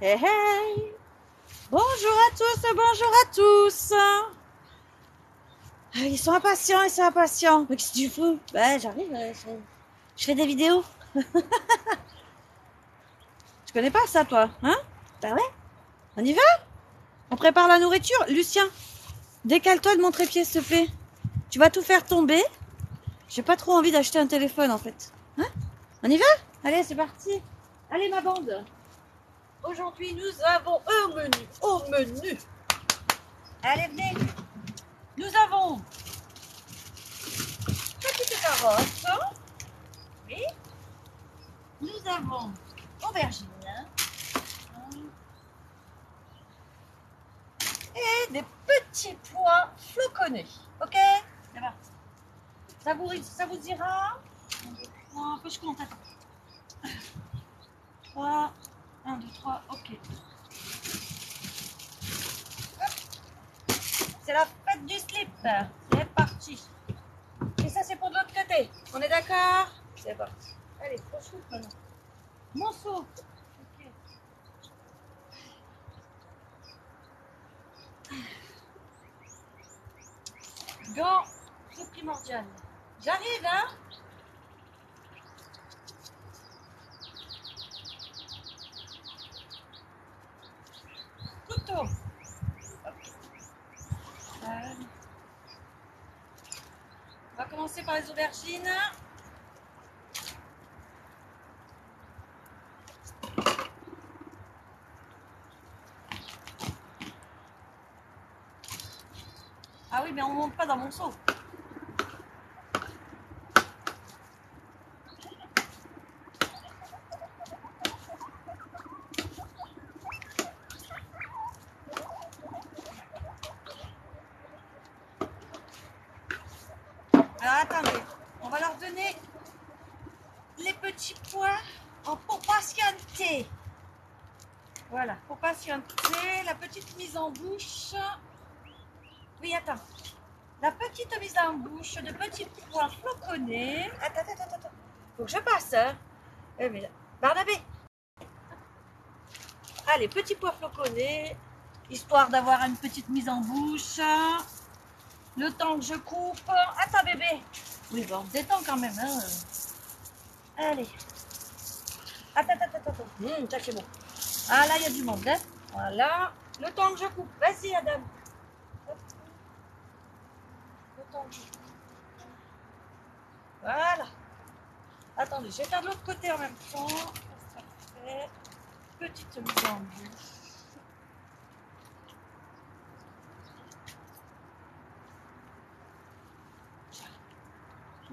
Hey hey Bonjour à tous, bonjour à tous Ah, Ils sont impatients, ils sont impatients. Mais qu'est-ce que tu fous? Bah j'arrive, je... je fais des vidéos. tu connais pas ça toi Hein? Bah ouais On y va? On prépare la nourriture Lucien, décale-toi de mon trépied s'il te plaît. Tu vas tout faire tomber. J'ai pas trop envie d'acheter un téléphone en fait. Hein? On y va? Allez, c'est parti. Allez ma bande Aujourd'hui, nous avons un menu. Au menu. Allez, venez. Nous avons petite carotte. Oui. Nous avons aubergine. Et des petits pois floconnés. Ok? Ça vous, ça vous ira? Un peu je compte. Attends. 3, 1, 2, 3, ok. C'est la fête du slip. C'est parti. Et ça, c'est pour de l'autre côté. On est d'accord? C'est parti. Allez, trop chou maintenant. Monceau. Ok. Gants, c'est primordial. J'arrive, hein couteau. Hop. Euh, On va commencer par les aubergines. Ah oui, mais on ne monte pas dans mon seau. Alors attendez, on va leur donner les petits pois en pour patienter. Voilà, pour patienter, la petite mise en bouche. Oui, attends. La petite mise en de petits pois floconnés. Attends, attends, attends, attends. Faut que je passe. Hein. Eh, mais. Allez, petits pois floconnés, histoire d'avoir une petite mise en bouche. Le temps que je coupe. Attends bébé. Oui, bon, détends quand même. Hein. Allez. Attends, attends, attends. Hum, bon. Ah là, il y a du monde. Hein. Voilà. Le temps que je coupe. Vas-y, Adam. Le temps que je coupe. Voilà. Attendez, je vais faire de l'autre côté en même temps. Ça fait petite mise en bouche.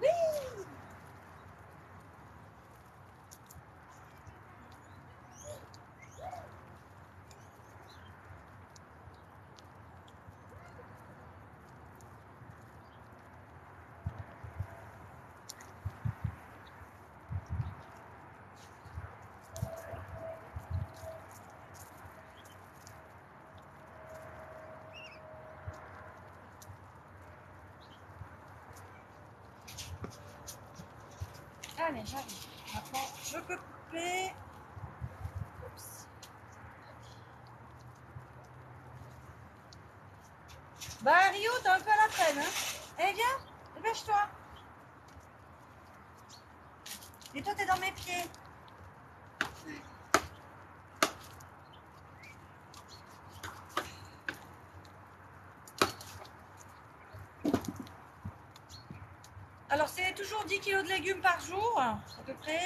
Oui. Allez, j'arrive. Maintenant, je peux couper. Oups. Bah, Rio, t'es un peu à la traîne, hein Eh, viens, dépêche-toi. Et toi, t'es dans mes pieds. Alors, c'est toujours 10 kilos de légumes par jour, à peu près.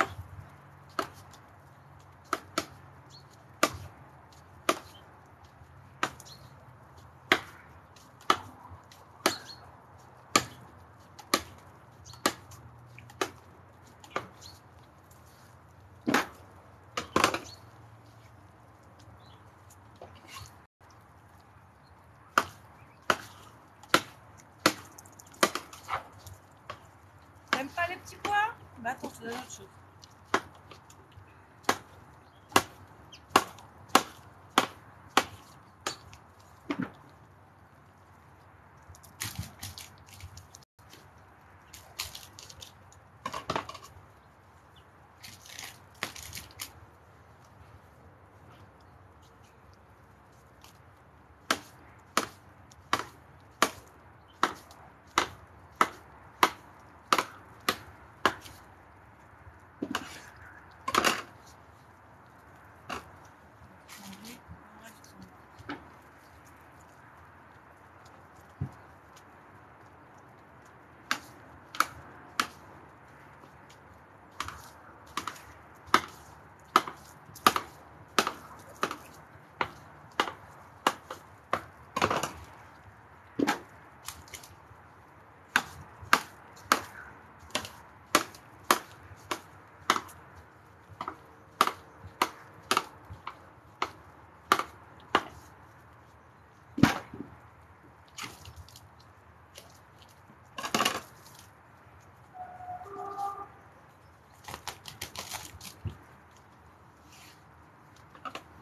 T'aimes pas les petits pois Bah attends, je te donne autre chose.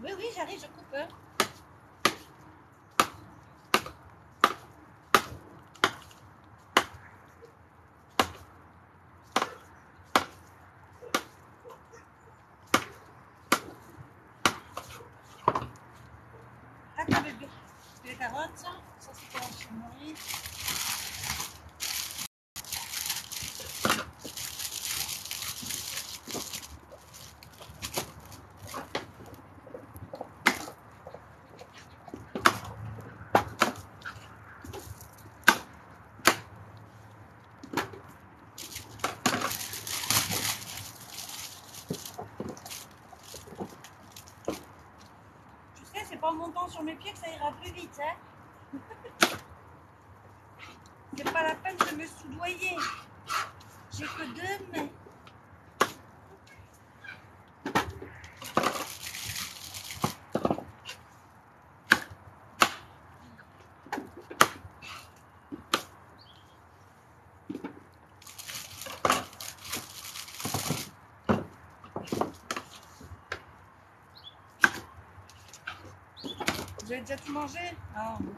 Oui, oui, bébé. Les carottes, ça, c'est pour la chimie. Tu sais, c'est pas en montant sur mes pieds que ça ira plus vite, hein. C'est pas la peine de me soudoyer. J'ai que deux mains. Vous avez déjà tout mangé? Ah, bon.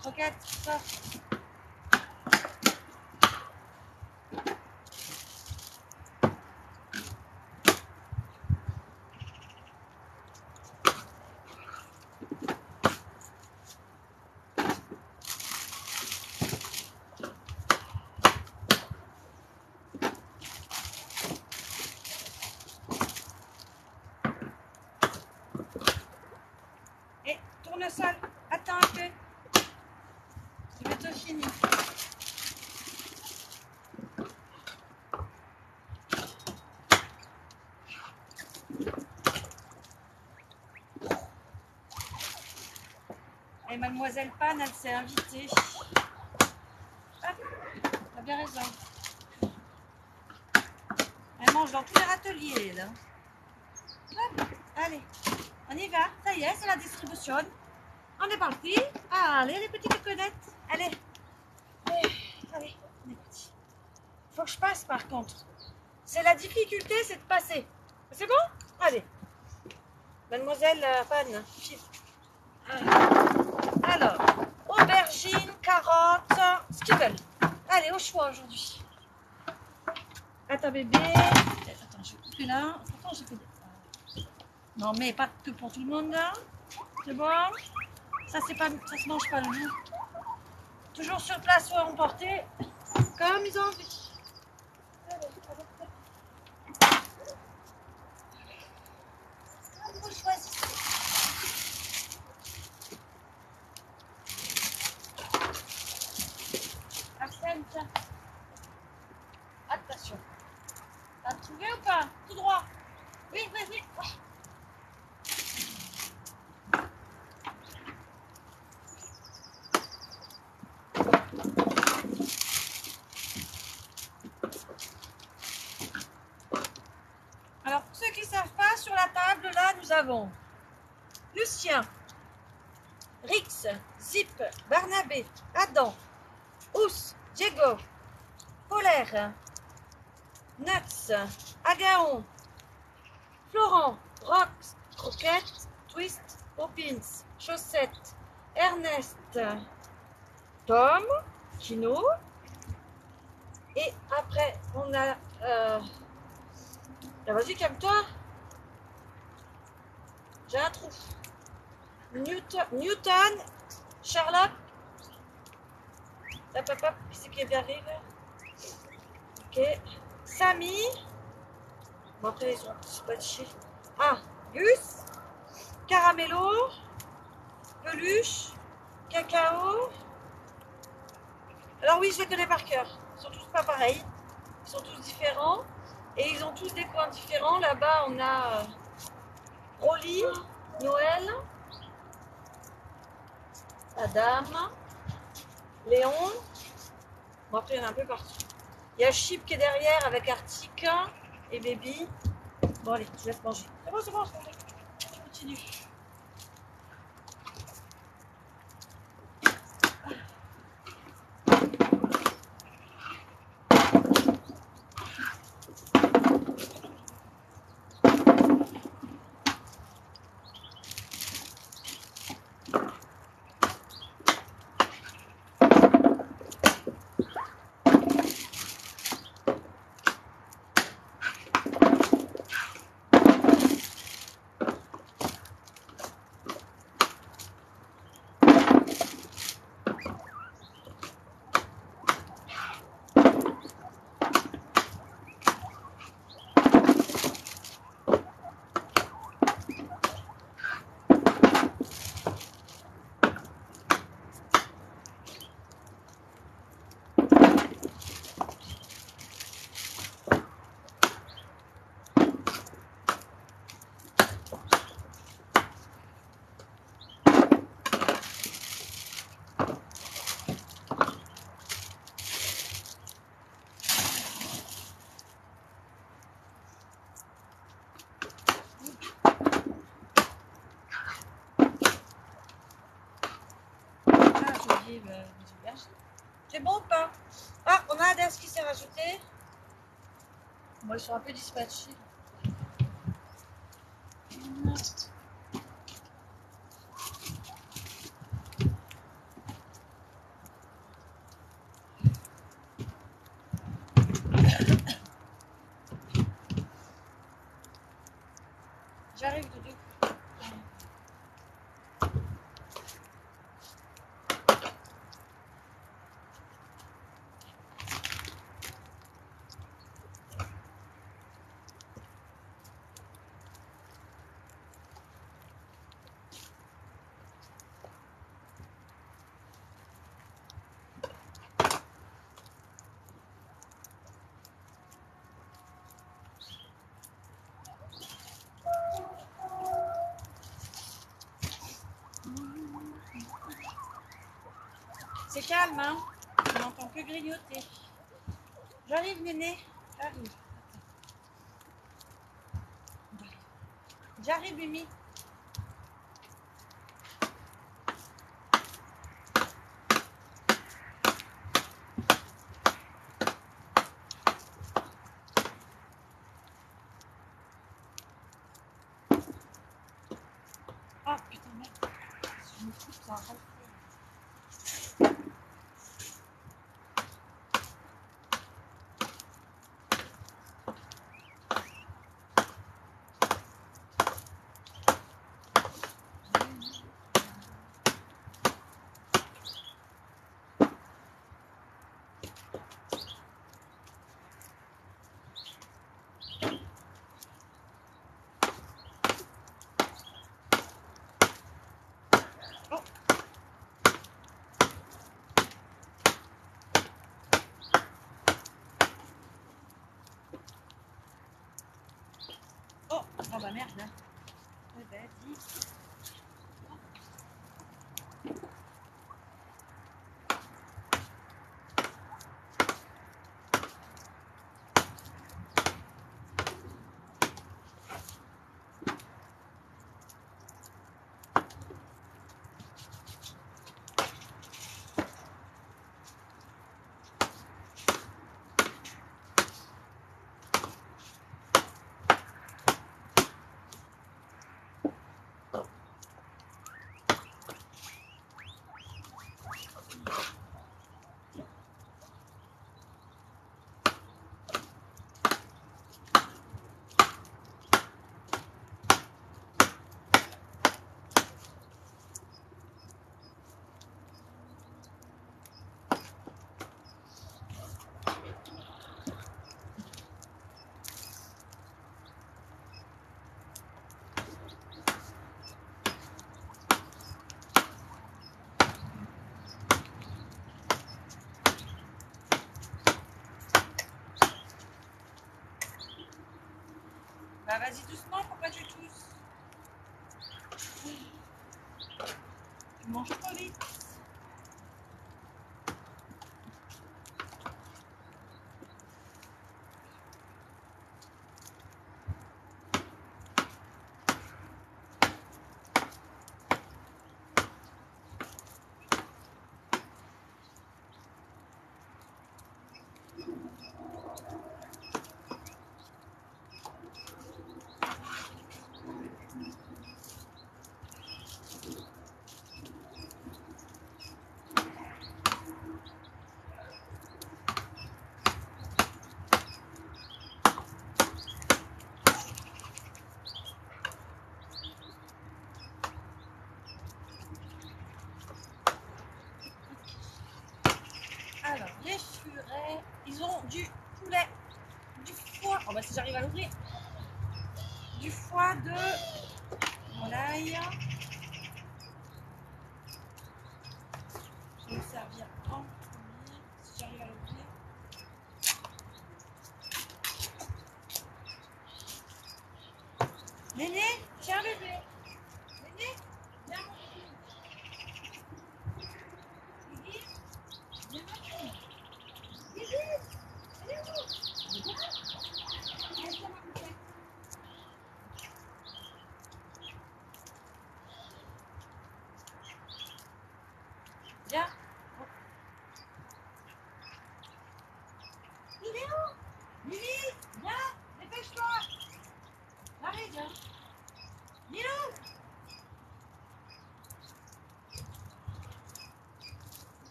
Croquette, ça. Et tournesol, attends un peu. C'est bientôt fini. Mademoiselle Pan, elle s'est invitée. Ah, t'as bien raison. Elle mange dans tous les râteliers, là. Allez. On y va, ça y est, c'est la distribution. On est parti. Allez, les petites connettes. Allez. Allez, on est parti. Faut que je passe par contre. C'est la difficulté, c'est de passer. C'est bon? Allez. Mademoiselle euh, Pan, Alors, aubergines, carottes, ce qu'ils veulent. Allez, au choix aujourd'hui. Attends, bébé. Attends, je vais couper là. Attends, j'ai fait. Non, mais pas que pour tout le monde. C'est bon Ça, c'est pas, ça se mange pas le bout. Toujours sur place ou à emporter, comme ils ont envie. Allez, allez. Vous choisissez. Arsène, tiens. Attention. T'as trouvé ou pas Tout droit. Oui, oui, oui. Ouais. Alors, pour ceux qui ne savent pas, sur la table, là, nous avons Lucien, Zip, Barnabé, Adam, Ous, Diego, Polaire, Nuts, Agaon, Florent, Rox, Croquette, Twist, Poppins, Chaussette, Ernest, Tom, Kino. Et après, on a. euh, Vas-y, calme-toi. J'ai un trou. Newton, Charlotte. Hop. Qui c'est qui arrive Ok. Samy. Bon, après, ils ont dispatché. Ah, Gus. Caramello. Peluche. Cacao. Alors oui, je les connais par cœur. Ils sont tous pas pareils. Ils sont tous différents. Et ils ont tous des coins différents. Là-bas, on a euh, Rolly, Noël, Adam, Léon. Bon, après, il y en a un peu partout. Il y a Chip qui est derrière avec Arctic et Baby. Bon, allez, je laisse manger. C'est bon, c'est bon, c'est bon. Continue. Bon ou pas? Ah, on a Adas qui s'est rajouté. Moi, bon, ils sont un peu dispatchés. C'est calme, hein On n'entend plus grignoter. J'arrive, Néné. J'arrive. J'arrive, Mimi. Bah vas-y doucement, que tu tousses. Tu manges trop vite.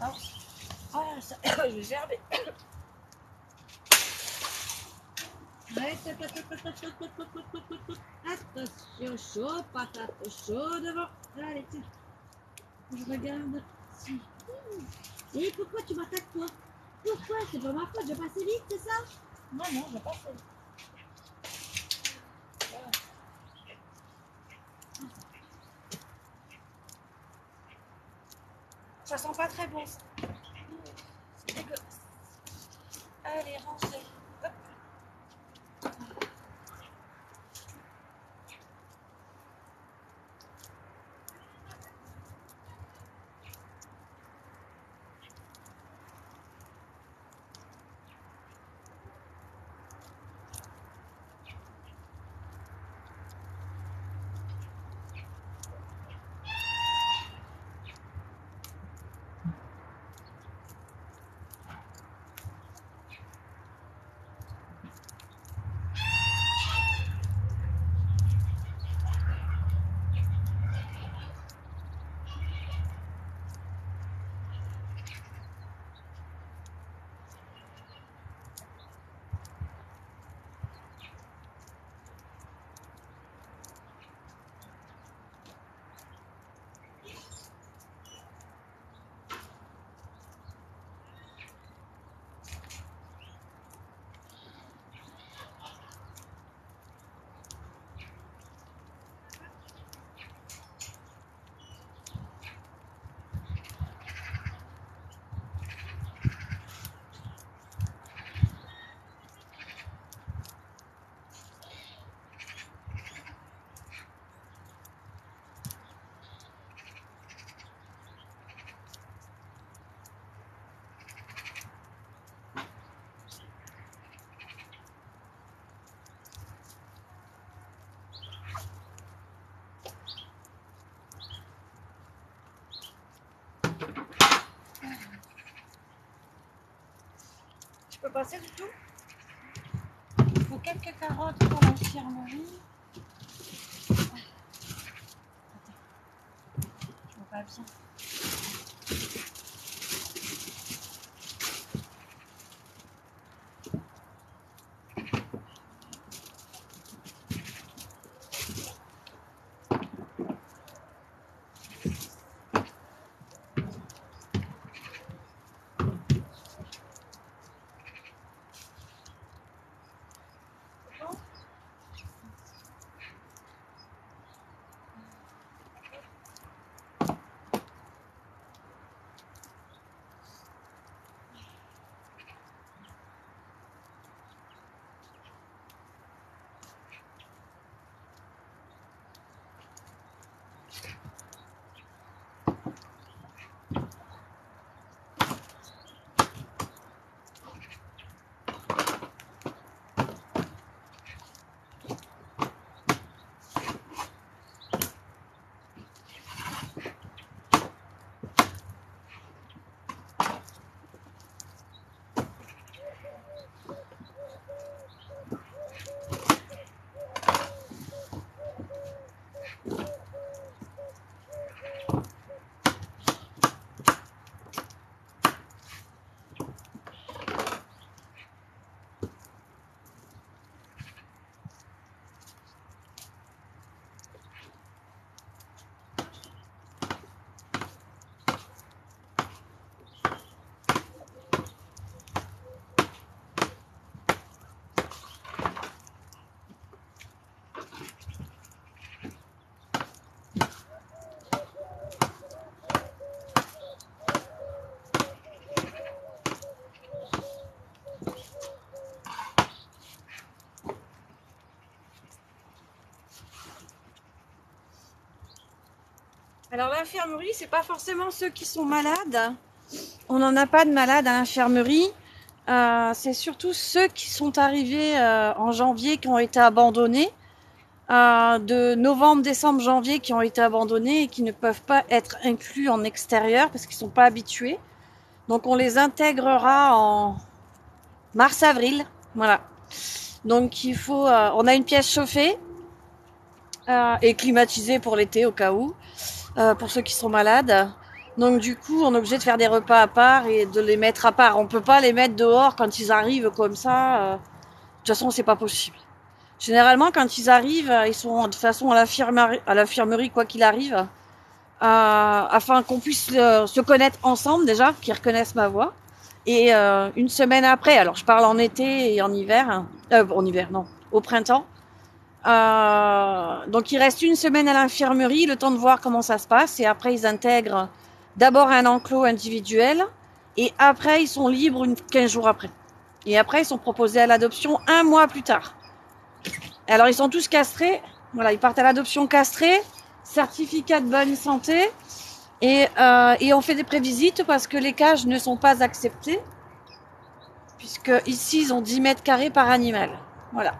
D'accord Voilà, ça, je vais gerber. Attention, chaud, patate chaud devant. Allez, tiens. Je regarde. Et pourquoi tu m'attaques, toi Pourquoi C'est pas ma faute, je passais vite, c'est ça Non, non, je passais vite. Ça sent pas très bon. Allez, rangez. Hop. Je peux passer du tout Il faut quelques carottes pour la firmerie. Attends. Je vois pas bien. Alors l'infirmerie, c'est pas forcément ceux qui sont malades. On n'en a pas de malades à l'infirmerie. Euh, c'est surtout ceux qui sont arrivés euh, en janvier qui ont été abandonnés, euh, de novembre, décembre, janvier qui ont été abandonnés et qui ne peuvent pas être inclus en extérieur parce qu'ils sont pas habitués. Donc on les intégrera en mars-avril, voilà. Donc il faut, on a une pièce chauffée et climatisée pour l'été au cas où. Euh, pour ceux qui sont malades. Donc du coup, on est obligé de faire des repas à part et de les mettre à part. On peut pas les mettre dehors quand ils arrivent comme ça. Euh. De toute façon, c'est pas possible. Généralement, quand ils arrivent, ils sont de toute façon à l'infirmerie, à l'infirmerie quoi qu'il arrive, euh, afin qu'on puisse se connaître ensemble déjà, qu'ils reconnaissent ma voix. Et une semaine après, alors je parle en été et en hiver, hein, en hiver non, au printemps. Euh, donc il reste une semaine à l'infirmerie, le temps de voir comment ça se passe, et après ils intègrent d'abord un enclos individuel, et après ils sont libres une, 15 jours après. Et après ils sont proposés à l'adoption un mois plus tard. Alors ils sont tous castrés, voilà, ils partent à l'adoption castrés, certificat de bonne santé, et, euh, et on fait des prévisites parce que les cages ne sont pas acceptées, puisque ici ils ont 10 mètres carrés par animal. Voilà.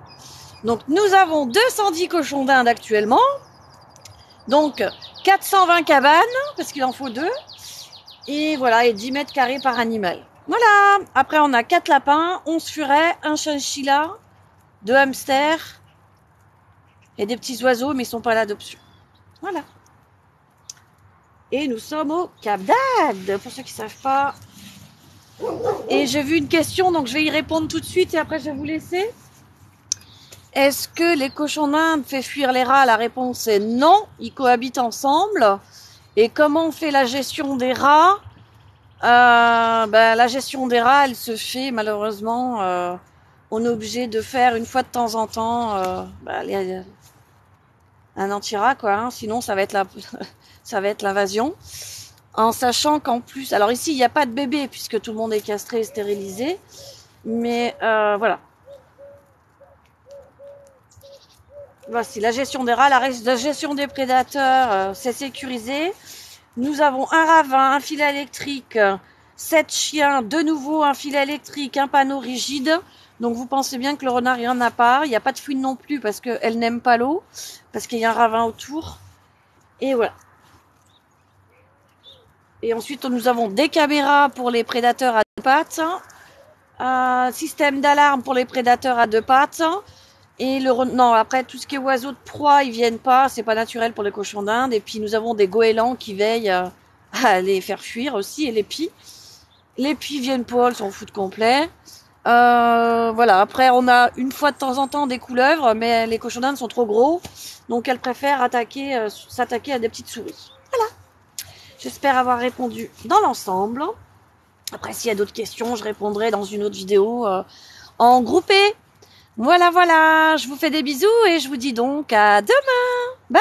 Donc nous avons 210 cochons d'Inde actuellement. Donc 420 cabanes, parce qu'il en faut deux. Et voilà, et 10 mètres carrés par animal. Voilà. Après, on a 4 lapins, 11 furets, un chinchilla, deux hamsters et des petits oiseaux, mais ils sont pas à l'adoption. Voilà. Et nous sommes au Cap d'Agde, pour ceux qui savent pas. Et j'ai vu une question, donc je vais y répondre tout de suite et après je vais vous laisser. Est-ce que les cochons d'Inde fait fuir les rats? La réponse est non. Ils cohabitent ensemble. Et comment on fait la gestion des rats? Euh, ben, La gestion des rats, elle se fait malheureusement. Euh, on est obligé de faire une fois de temps en temps euh, ben, un anti-rat, quoi. Hein. sinon, ça va être la, ça va être l'invasion. En sachant qu'en plus, alors ici, il n'y a pas de bébé puisque tout le monde est castré et stérilisé. Mais euh, voilà, Voici la gestion des rats, la, gestion des prédateurs, euh, c'est sécurisé. Nous avons un ravin, un fil électrique, sept chiens, de nouveau un fil électrique, un panneau rigide. Donc vous pensez bien que le renard, il n'y en a pas. Il n'y a pas de fuite non plus parce qu'elle n'aime pas l'eau, parce qu'il y a un ravin autour. Et voilà. Et ensuite, nous avons des caméras pour les prédateurs à deux pattes, un système d'alarme pour les prédateurs à deux pattes, et le non, après tout ce qui est oiseaux de proie, ils viennent pas, c'est pas naturel pour les cochons d'Inde. Et puis nous avons des goélands qui veillent à les faire fuir aussi, et les pies. Les pies viennent pas, elles s'en foutent complet. Euh, voilà. Après, on a une fois de temps en temps des couleuvres, mais les cochons d'Inde sont trop gros, donc elles préfèrent attaquer, euh, s'attaquer à des petites souris. Voilà. J'espère avoir répondu dans l'ensemble. Après, s'il y a d'autres questions, je répondrai dans une autre vidéo euh, en groupé. Voilà, voilà, je vous fais des bisous et je vous dis donc à demain. Bye